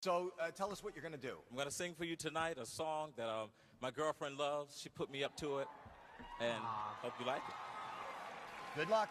So uh, tell us what you're going to do. I'm going to sing for you tonight a song that um, my girlfriend loves. She put me up to it, and hope you like it. Good luck.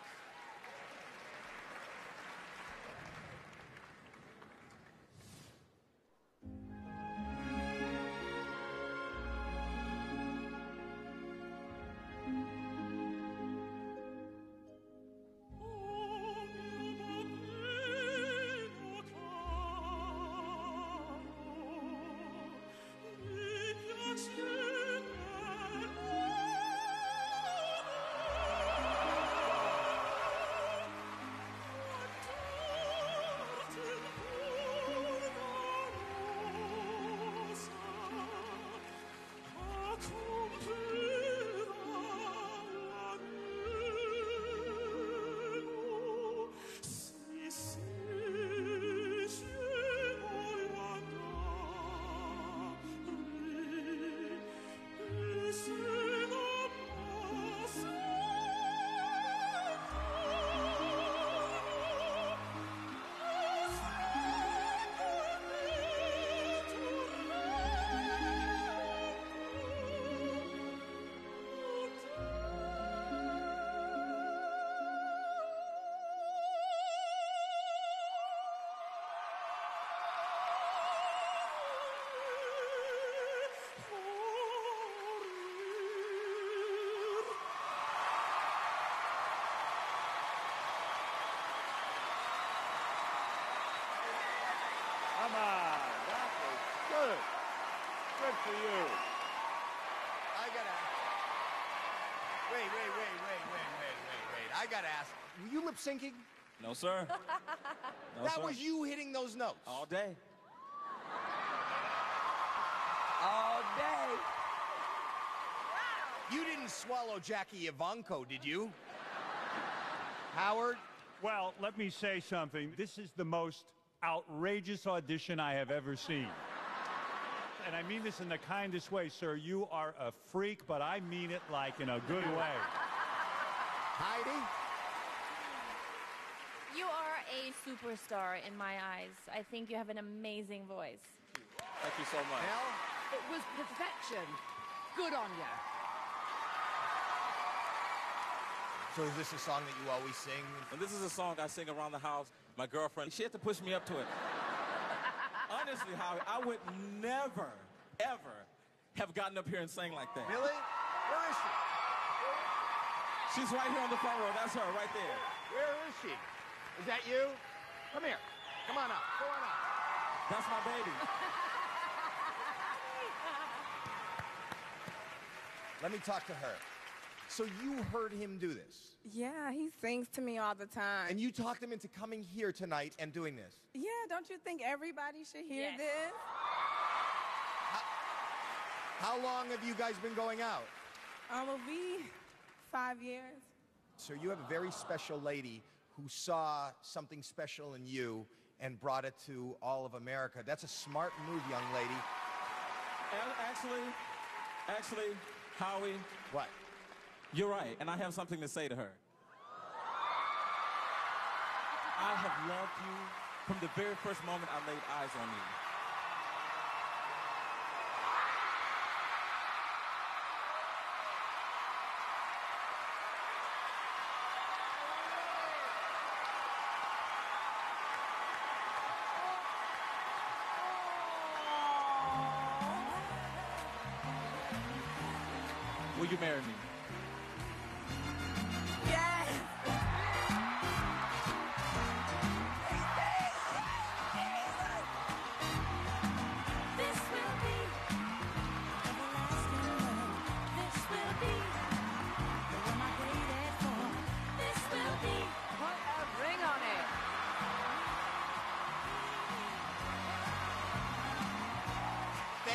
Come on, that was good. Good for you. I gotta. Wait, wait, wait, wait, wait, wait, wait, wait. I gotta ask. Were you lip syncing? No, sir. No, that sir. was you hitting those notes. All day. All day. You didn't swallow Jackie Evancho, did you? Howard? Well, let me say something. This is the most outrageous audition I have ever seen. And I mean this in the kindest way, sir. You are a freak, but I mean it like in a good way. Heidi? You are a superstar in my eyes. I think you have an amazing voice. Thank you so much. Mel? It was perfection. Good on you. So is this a song that you always sing? And this is a song I sing around the house. My girlfriend, she had to push me up to it. Honestly, Howie, I would never, ever have gotten up here and sang like that. Really? Where is she? She's right here on the front row. That's her right there. Where is she? Is that you? Come here. Come on up. Come on up. That's my baby. Let me talk to her. So you heard him do this, Yeah, he sings to me all the time. and you talked him into coming here tonight and doing this. yeah, don't you think everybody should hear Yes. this? How long have you guys been going out? Um, will be five years. So you have a very special lady who saw something special in you and brought it to all of America. That's a smart move, young lady. And actually, actually, Howie, What? You're right. And I have something to say to her. I have loved you from the very first moment I laid eyes on you. Will you marry me?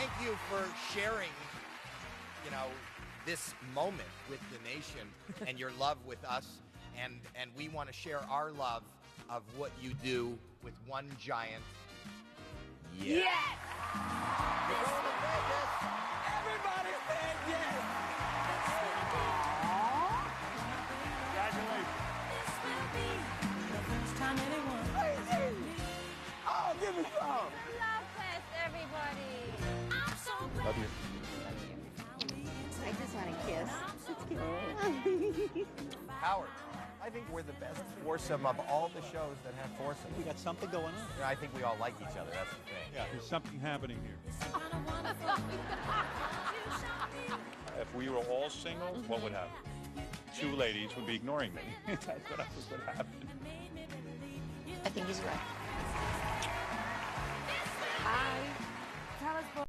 Thank you for sharing, you know, this moment with the nation and your love with us. And, and we want to share our love of what you do with one giant. Yes. You're Love you. I just want to kiss. It's. Howard, I think we're the best foursome of all the shows that have foursomes. We got something going on. I think we all like each other. That's the thing. Yeah, there's something happening here. if we were all single, what would happen? Two ladies would be ignoring me. That's what I think would happen. I think he's right. Hi. Tell us.